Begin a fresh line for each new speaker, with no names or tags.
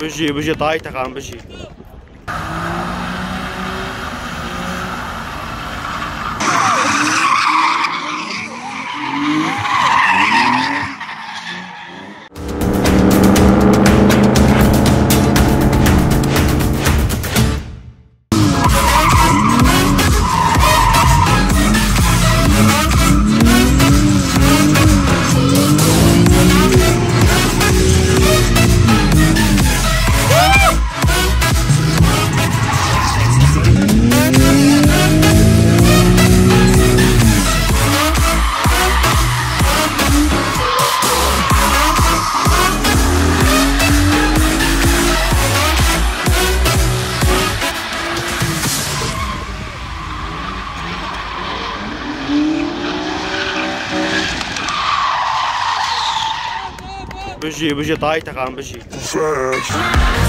بجي بجي طايتك عم بجي Buji, tayo takaan buji.
fast.